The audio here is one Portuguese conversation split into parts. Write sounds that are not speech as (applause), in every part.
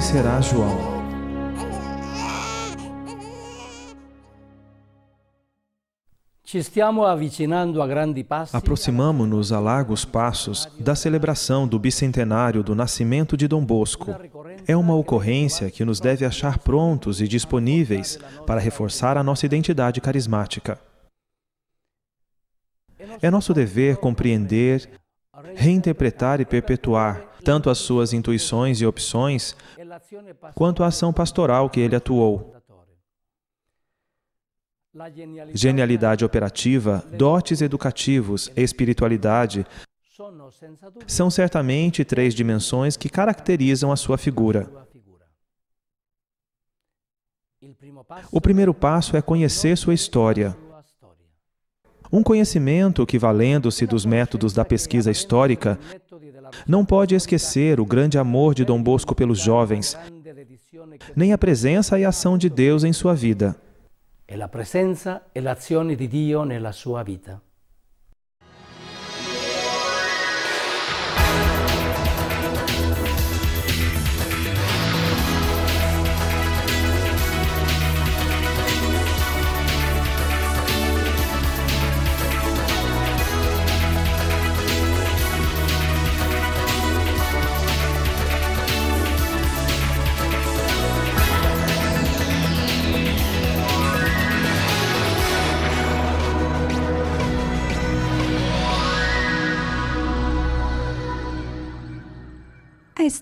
será João. Aproximamo-nos a largos passos da celebração do bicentenário do nascimento de Dom Bosco. É uma ocorrência que nos deve achar prontos e disponíveis para reforçar a nossa identidade carismática. É nosso dever compreender, reinterpretar e perpetuar tanto as suas intuições e opções, quanto a ação pastoral que ele atuou Genialidade operativa, dotes educativos espiritualidade são certamente três dimensões que caracterizam a sua figura. O primeiro passo é conhecer sua história. Um conhecimento que, valendo-se dos métodos da pesquisa histórica, não pode esquecer o grande amor de Dom Bosco pelos jovens, nem a presença e ação de Deus em sua vida e la presenza e l'azione di Dio nella sua vita.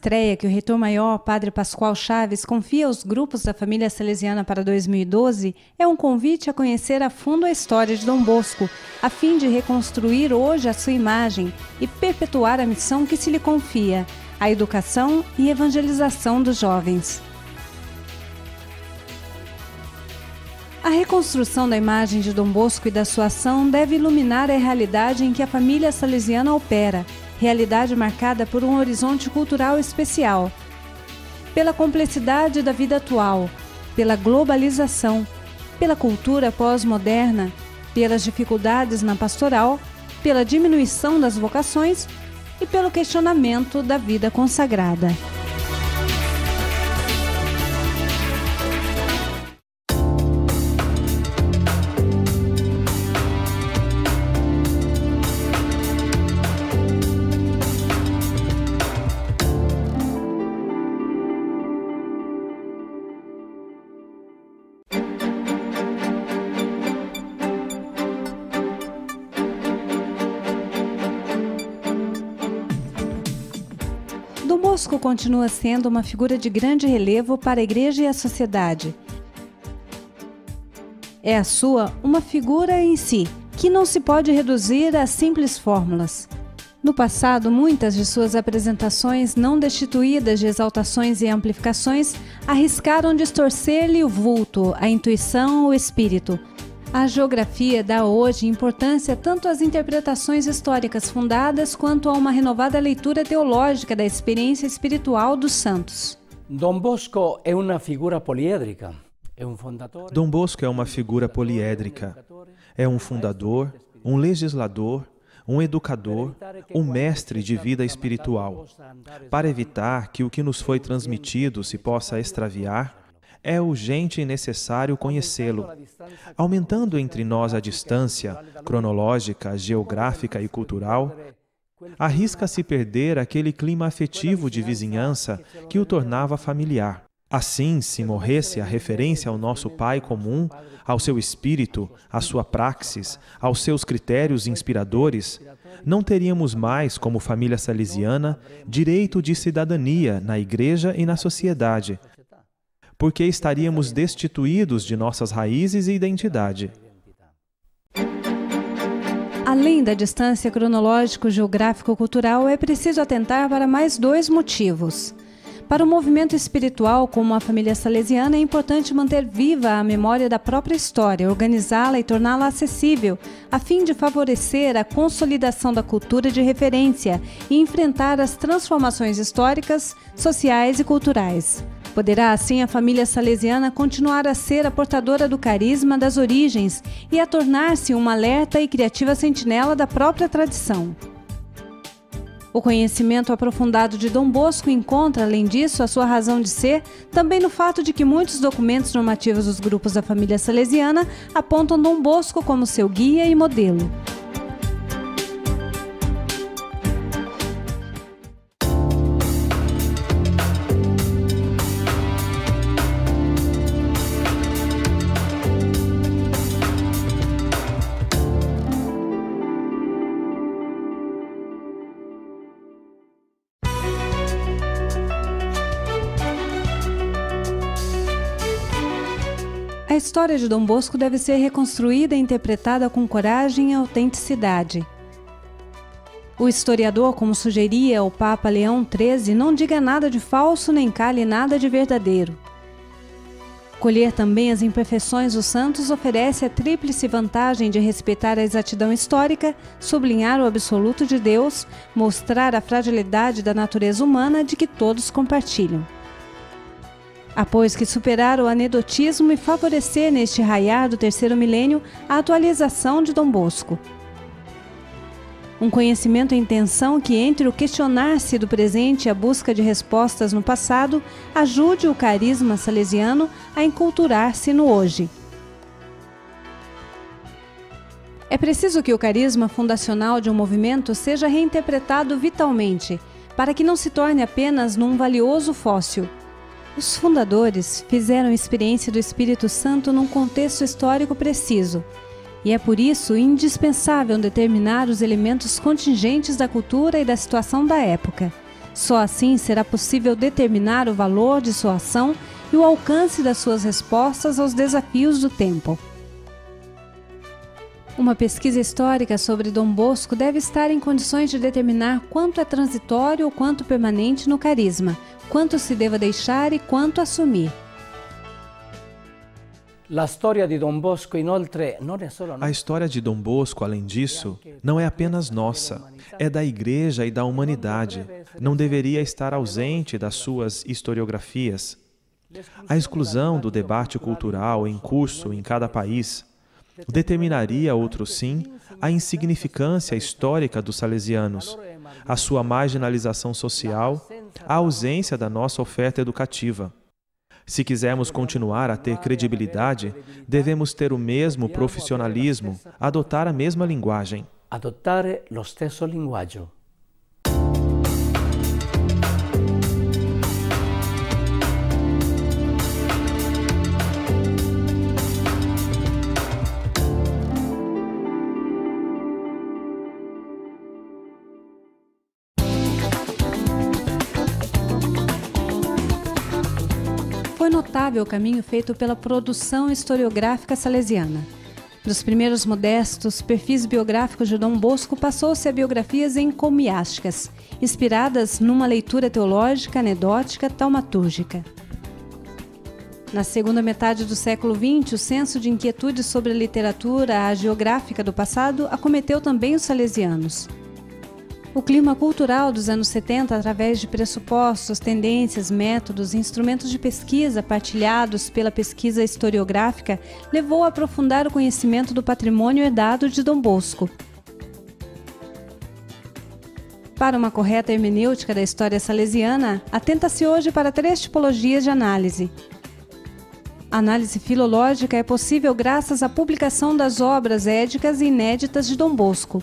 Estreia que o reitor maior, Padre Pascoal Chaves, confia aos grupos da família salesiana para 2012 é um convite a conhecer a fundo a história de Dom Bosco, a fim de reconstruir hoje a sua imagem e perpetuar a missão que se lhe confia, a educação e evangelização dos jovens. A reconstrução da imagem de Dom Bosco e da sua ação deve iluminar a realidade em que a família salesiana opera realidade marcada por um horizonte cultural especial, pela complexidade da vida atual, pela globalização, pela cultura pós-moderna, pelas dificuldades na pastoral, pela diminuição das vocações e pelo questionamento da vida consagrada. Continua sendo uma figura de grande relevo para a Igreja e a sociedade. É a sua uma figura em si, que não se pode reduzir a simples fórmulas. No passado, muitas de suas apresentações, não destituídas de exaltações e amplificações, arriscaram distorcer-lhe o vulto, a intuição, o espírito, a geografia dá hoje importância tanto às interpretações históricas fundadas quanto a uma renovada leitura teológica da experiência espiritual dos santos. Dom Bosco é uma figura poliédrica. É um fundador. Dom Bosco é uma figura poliédrica. É um fundador, um legislador, um educador, um mestre de vida espiritual. Para evitar que o que nos foi transmitido se possa extraviar, é urgente e necessário conhecê-lo. Aumentando entre nós a distância cronológica, geográfica e cultural, arrisca-se perder aquele clima afetivo de vizinhança que o tornava familiar. Assim, se morresse a referência ao nosso Pai comum, ao seu espírito, à sua praxis, aos seus critérios inspiradores, não teríamos mais, como família salesiana, direito de cidadania na Igreja e na sociedade, porque estaríamos destituídos de nossas raízes e identidade. Além da distância cronológico-geográfico-cultural, é preciso atentar para mais dois motivos. Para o movimento espiritual, como a família salesiana, é importante manter viva a memória da própria história, organizá-la e torná-la acessível, a fim de favorecer a consolidação da cultura de referência e enfrentar as transformações históricas, sociais e culturais. Poderá assim a família salesiana continuar a ser a portadora do carisma das origens e a tornar-se uma alerta e criativa sentinela da própria tradição. O conhecimento aprofundado de Dom Bosco encontra, além disso, a sua razão de ser também no fato de que muitos documentos normativos dos grupos da família salesiana apontam Dom Bosco como seu guia e modelo. História de Dom Bosco deve ser reconstruída e interpretada com coragem e autenticidade. O historiador, como sugeria o Papa Leão XIII, não diga nada de falso nem cale nada de verdadeiro. Colher também as imperfeições dos santos oferece a tríplice vantagem de respeitar a exatidão histórica, sublinhar o absoluto de Deus, mostrar a fragilidade da natureza humana de que todos compartilham. Após que superar o anedotismo e favorecer neste raiar do terceiro milênio a atualização de Dom Bosco. Um conhecimento em tensão que, entre o questionar-se do presente e a busca de respostas no passado, ajude o carisma salesiano a enculturar-se no hoje. É preciso que o carisma fundacional de um movimento seja reinterpretado vitalmente, para que não se torne apenas num valioso fóssil os fundadores fizeram experiência do Espírito Santo num contexto histórico preciso, e é por isso indispensável determinar os elementos contingentes da cultura e da situação da época. Só assim será possível determinar o valor de sua ação e o alcance das suas respostas aos desafios do tempo. Uma pesquisa histórica sobre Dom Bosco deve estar em condições de determinar quanto é transitório ou quanto permanente no carisma, quanto se deva deixar e quanto assumir. A história de Dom Bosco, além disso, não é apenas nossa, é da Igreja e da humanidade. Não deveria estar ausente das suas historiografias. A exclusão do debate cultural em curso em cada país determinaria, outro sim, a insignificância histórica dos salesianos, a sua marginalização social, a ausência da nossa oferta educativa. Se quisermos continuar a ter credibilidade, devemos ter o mesmo profissionalismo, adotar a mesma linguagem. Adottare lo stesso linguaggio. O caminho feito pela produção historiográfica salesiana. Dos primeiros modestos perfis biográficos de Dom Bosco, passou-se a biografias encomiásticas, inspiradas numa leitura teológica, anedótica, taumatúrgica. Na segunda metade do século XX, o senso de inquietude sobre a literatura a geográfica do passado acometeu também os salesianos. O clima cultural dos anos 70, através de pressupostos, tendências, métodos e instrumentos de pesquisa partilhados pela pesquisa historiográfica, levou a aprofundar o conhecimento do patrimônio herdado de Dom Bosco. Para uma correta hermenêutica da história salesiana, atenta-se hoje para três tipologias de análise. A análise filológica é possível graças à publicação das obras édicas e inéditas de Dom Bosco.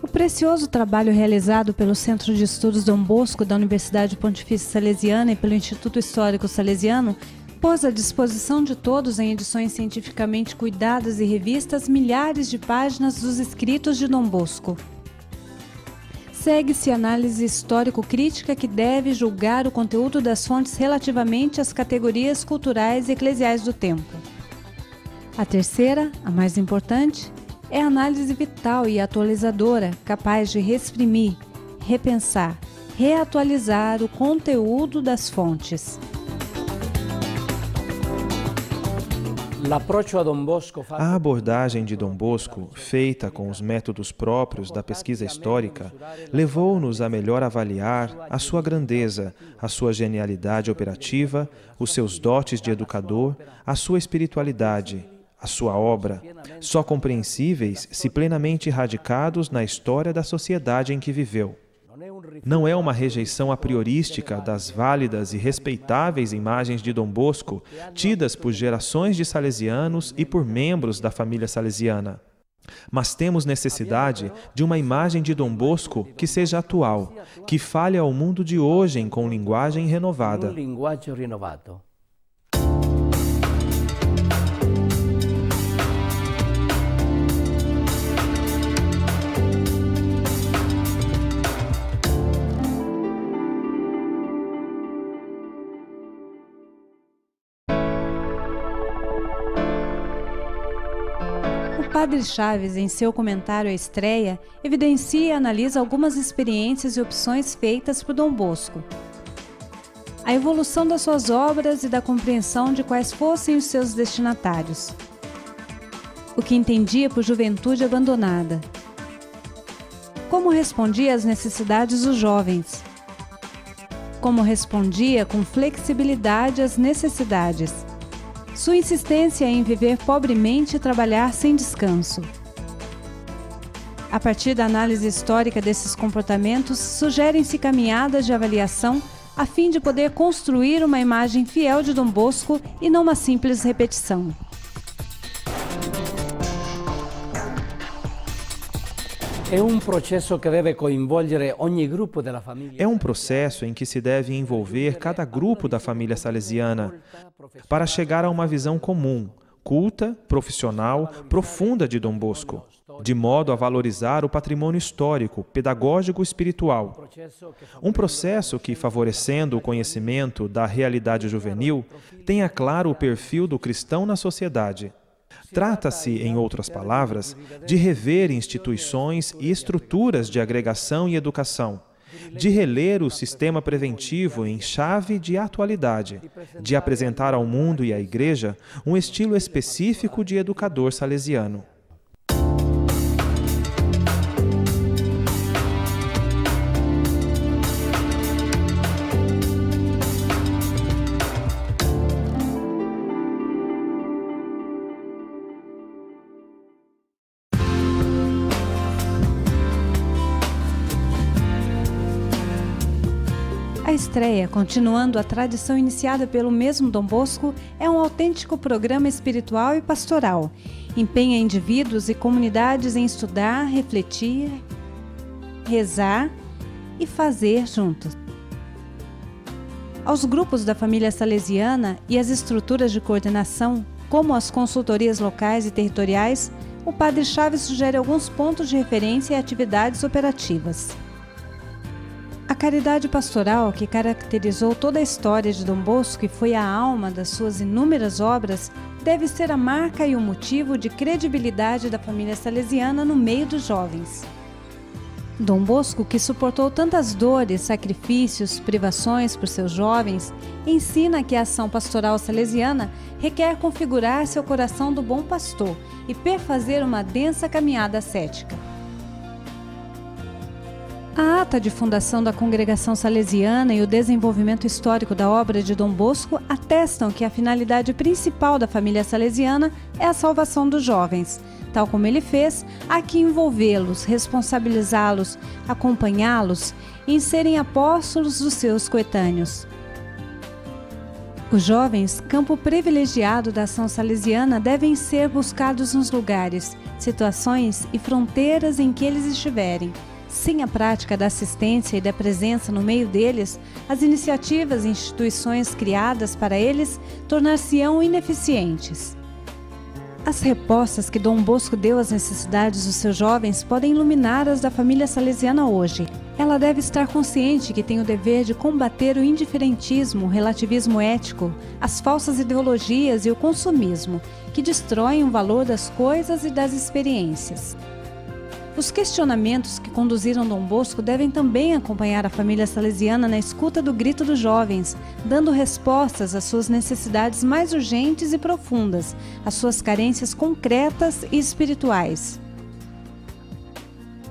O precioso trabalho realizado pelo Centro de Estudos Dom Bosco da Universidade Pontifícia Salesiana e pelo Instituto Histórico Salesiano pôs à disposição de todos em edições cientificamente cuidadas e revistas milhares de páginas dos escritos de Dom Bosco. Segue-se análise histórico-crítica que deve julgar o conteúdo das fontes relativamente às categorias culturais e eclesiais do tempo. A terceira, a mais importante, é análise vital e atualizadora, capaz de reexprimir, repensar, reatualizar o conteúdo das fontes. A abordagem de Dom Bosco, feita com os métodos próprios da pesquisa histórica, levou-nos a melhor avaliar a sua grandeza, a sua genialidade operativa, os seus dotes de educador, a sua espiritualidade a sua obra, só compreensíveis se plenamente radicados na história da sociedade em que viveu. não é uma rejeição a priorística das válidas e respeitáveis imagens de Dom Bosco, tidas por gerações de salesianos e por membros da família salesiana. Mas temos necessidade de uma imagem de Dom Bosco que seja atual, que fale ao mundo de hoje com linguagem renovada. Padre Chaves, em seu comentário à estreia, evidencia e analisa algumas experiências e opções feitas por Dom Bosco. A evolução das suas obras e da compreensão de quais fossem os seus destinatários. O que entendia por juventude abandonada. Como respondia às necessidades dos jovens. Como respondia com flexibilidade às necessidades sua insistência em viver pobremente e trabalhar sem descanso. A partir da análise histórica desses comportamentos, sugerem-se caminhadas de avaliação a fim de poder construir uma imagem fiel de Dom Bosco e não uma simples repetição. É um processo que deve. É em que se deve envolver cada grupo da família salesiana para chegar a uma visão comum, culta, profissional, profunda de Dom Bosco, de modo a valorizar o patrimônio histórico, pedagógico e espiritual. Um processo que, favorecendo o conhecimento da realidade juvenil, tenha claro o perfil do cristão na sociedade. Trata-se, em outras palavras, de rever instituições e estruturas de agregação e educação, de reler o sistema preventivo em chave de atualidade, de apresentar ao mundo e à Igreja um estilo específico de educador salesiano. Estreia, continuando a tradição iniciada pelo mesmo Dom Bosco, é um autêntico programa espiritual e pastoral. Empenha indivíduos e comunidades em estudar, refletir, rezar e fazer juntos. Aos grupos da família salesiana e às estruturas de coordenação, como as consultorias locais e territoriais, o Padre Chaves sugere alguns pontos de referência e atividades operativas. A caridade pastoral que caracterizou toda a história de Dom Bosco e foi a alma das suas inúmeras obras deve ser a marca e o motivo de credibilidade da família salesiana no meio dos jovens. Dom Bosco, que suportou tantas dores, sacrifícios, privações por seus jovens, ensina que a ação pastoral salesiana requer configurar seu coração do bom pastor e perfazer uma densa caminhada ascética. A ata de fundação da congregação salesiana e o desenvolvimento histórico da obra de Dom Bosco atestam que a finalidade principal da família salesiana é a salvação dos jovens. Tal como ele fez, há que envolvê-los, responsabilizá-los, acompanhá-los e serem apóstolos dos seus coetâneos. Os jovens, campo privilegiado da ação salesiana, devem ser buscados nos lugares, situações e fronteiras em que eles estiverem sem a prática da assistência e da presença no meio deles, as iniciativas e instituições criadas para eles tornar-se-ão ineficientes. As repostas que Dom Bosco deu às necessidades dos seus jovens podem iluminar as da família salesiana hoje. Ela deve estar consciente que tem o dever de combater o indiferentismo, o relativismo ético, as falsas ideologias e o consumismo, que destroem o valor das coisas e das experiências. Os questionamentos que conduziram Dom Bosco devem também acompanhar a família salesiana na escuta do grito dos jovens, dando respostas às suas necessidades mais urgentes e profundas, às suas carências concretas e espirituais.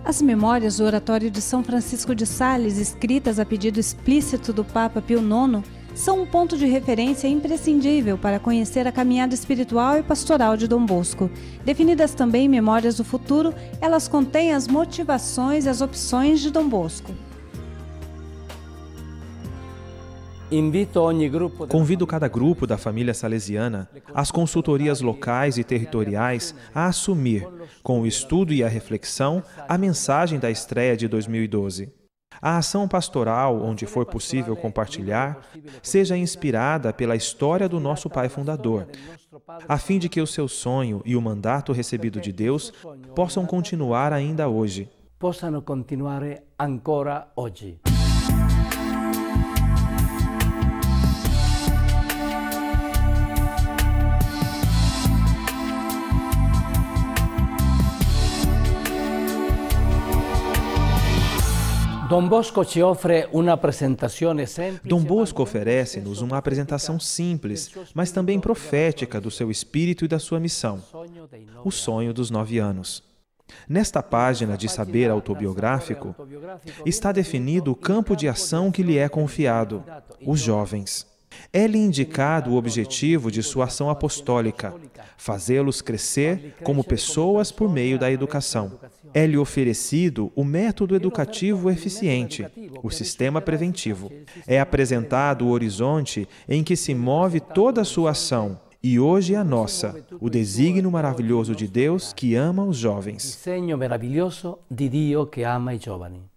As memórias do Oratório de São Francisco de Sales, escritas a pedido explícito do Papa Pio IX, são um ponto de referência imprescindível para conhecer a caminhada espiritual e pastoral de Dom Bosco. Definidas também em Memórias do Futuro, elas contêm as motivações e as opções de Dom Bosco. Convido cada grupo da família salesiana, as consultorias locais e territoriais, a assumir, com o estudo e a reflexão, a mensagem da estreia de 2012. A ação pastoral, onde for possível compartilhar, seja inspirada pela história do nosso Pai Fundador, a fim de que o seu sonho e o mandato recebido de Deus possam continuar ainda hoje. Ancora. Dom Bosco oferece-nos uma apresentação simples, mas também profética do seu espírito e da sua missão, o sonho dos nove anos. Nesta página de saber autobiográfico, está definido o campo de ação que lhe é confiado, os jovens. É-lhe indicado o objetivo de sua ação apostólica, fazê-los crescer como pessoas por meio da educação. É-lhe oferecido o método educativo eficiente, o sistema preventivo. É apresentado o horizonte em que se move toda a sua ação, e hoje é a nossa, o desígnio maravilhoso de Deus que ama os jovens. maravilhoso de Deus que ama os jovens.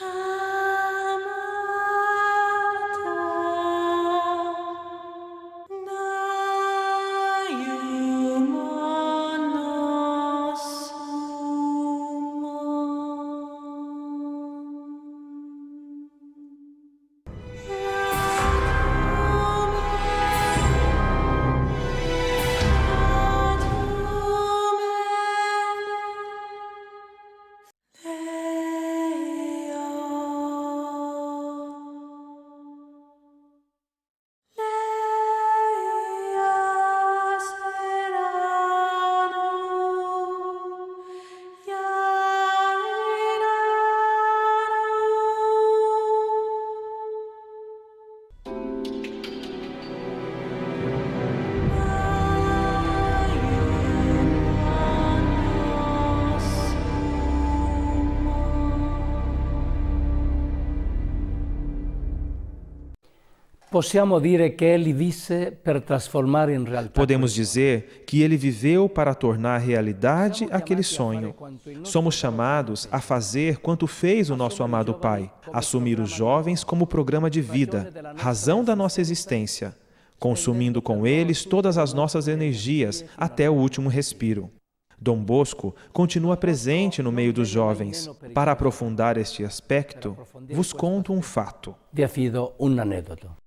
Hi. (laughs) Podemos dizer que ele viveu para tornar realidade aquele sonho. Somos chamados a fazer quanto fez o nosso amado Pai, assumir os jovens como programa de vida, razão da nossa existência, consumindo com eles todas as nossas energias até o último respiro. Dom Bosco continua presente no meio dos jovens. Para aprofundar este aspecto, vos conto um fato. De um aneddoto.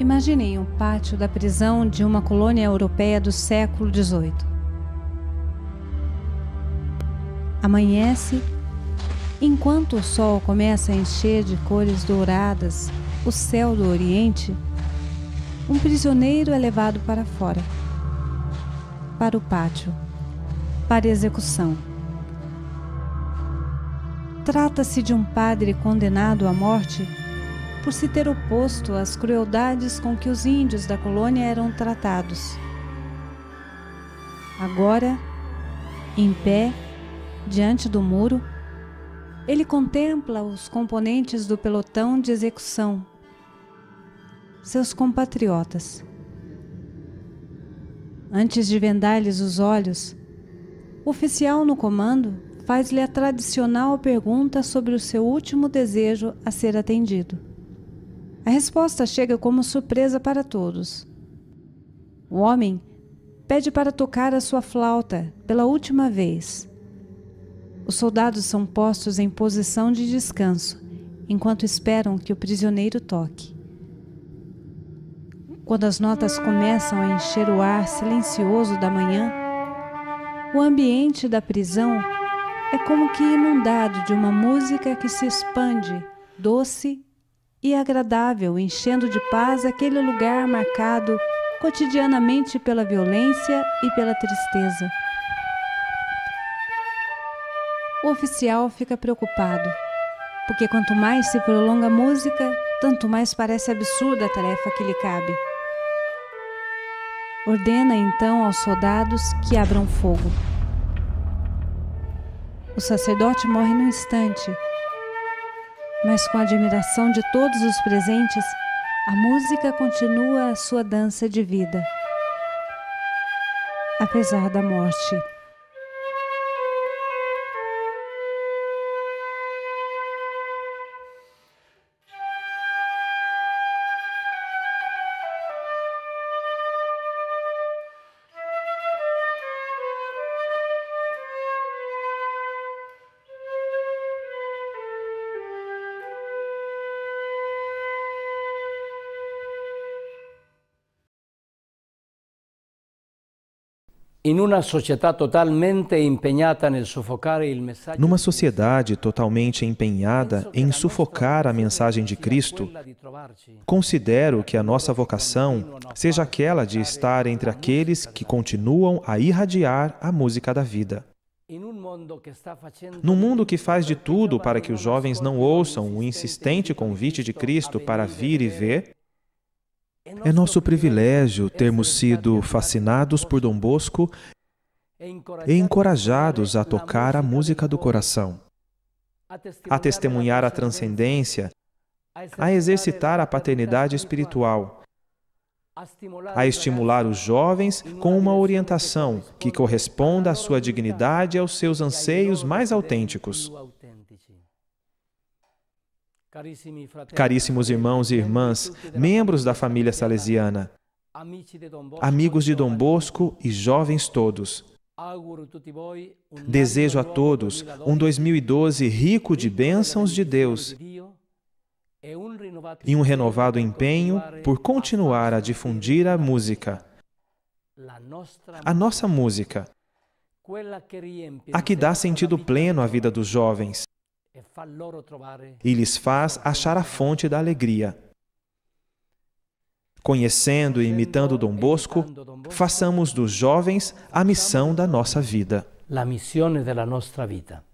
Imaginem um pátio da prisão de uma colônia europeia do século XVIII. Amanhece, enquanto o sol começa a encher de cores douradas o céu do Oriente, um prisioneiro é levado para fora, para o pátio, para execução. Trata-se de um padre condenado à morte por se ter oposto às crueldades com que os índios da colônia eram tratados. Agora, em pé, diante do muro, ele contempla os componentes do pelotão de execução, seus compatriotas. Antes de vendar-lhes os olhos, o oficial no comando faz-lhe a tradicional pergunta sobre o seu último desejo a ser atendido. A resposta chega como surpresa para todos. O homem pede para tocar a sua flauta pela última vez. Os soldados são postos em posição de descanso enquanto esperam que o prisioneiro toque. Quando as notas começam a encher o ar silencioso da manhã, o ambiente da prisão é como que inundado de uma música que se expande, doce e agradável, enchendo de paz aquele lugar marcado cotidianamente pela violência e pela tristeza. O oficial fica preocupado, porque quanto mais se prolonga a música, tanto mais parece absurda a tarefa que lhe cabe. Ordena então aos soldados que abram fogo. O sacerdote morre no instante, mas com a admiração de todos os presentes, a música continua a sua dança de vida, apesar da morte. Numa sociedade totalmente empenhada em sufocar a mensagem de Cristo, considero que a nossa vocação seja aquela de estar entre aqueles que continuam a irradiar a música da vida. No mundo que faz de tudo para que os jovens não ouçam o insistente convite de Cristo para vir e ver, é nosso privilégio termos sido fascinados por Dom Bosco e encorajados a tocar a música do coração, a testemunhar a transcendência, a exercitar a paternidade espiritual, a estimular os jovens com uma orientação que corresponda à sua dignidade e aos seus anseios mais autênticos. Caríssimos irmãos e irmãs, membros da família salesiana, amigos de Dom Bosco e jovens todos, desejo a todos um 2012 rico de bênçãos de Deus e um renovado empenho por continuar a difundir a música, a nossa música, a que dá sentido pleno à vida dos jovens e lhes faz achar a fonte da alegria. Conhecendo e imitando Dom Bosco, façamos dos jovens a missão da nossa vida. La missione della nostra vita.